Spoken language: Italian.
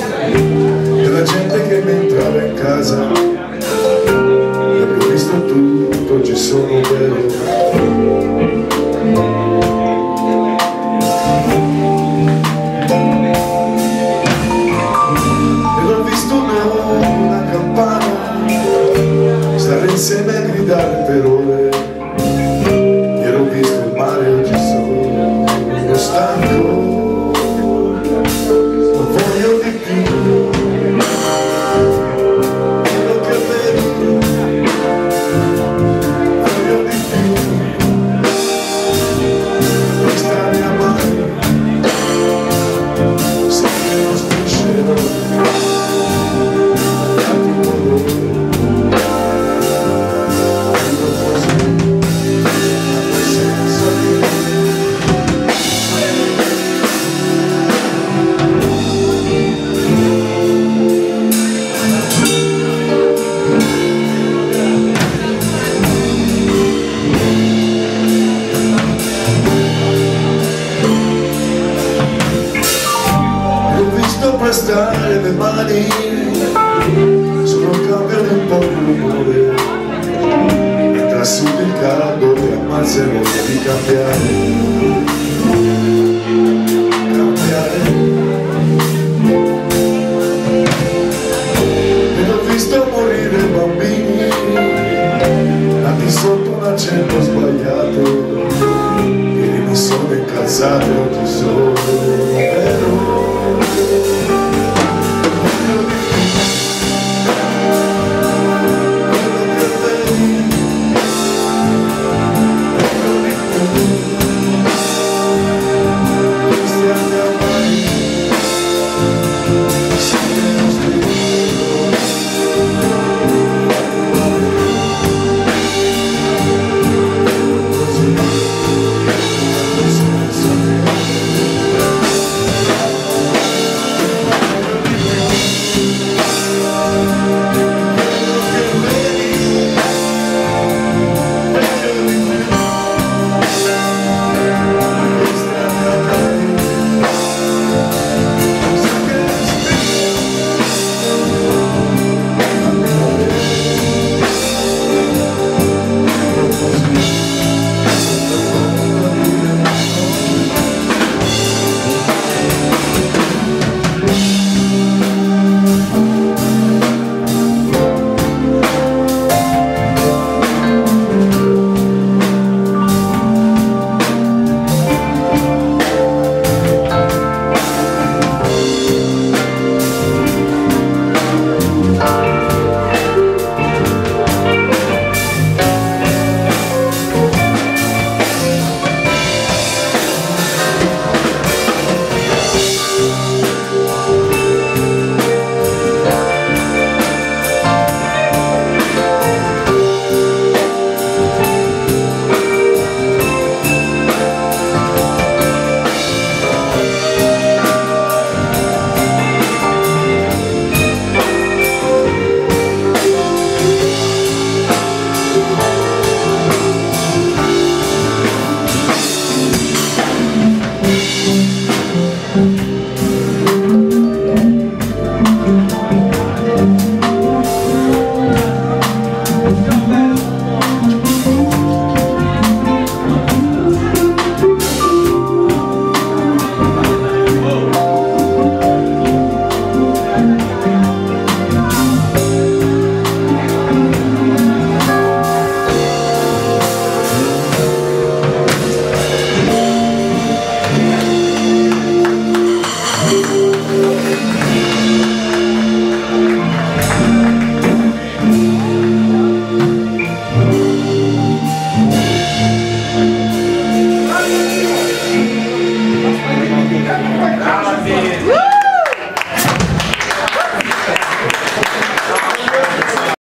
della gente che entrava in casa. E l'abbiamo visto tutto, oggi sono vero insieme a gridare per restare le mani. Sono cambiate un po' l'umore e tra sud il caldo che ammazza di cambiare. Cambiare. E ho visto morire bambini nati sotto un accento sbagliato che mi sono incazzato di solo to be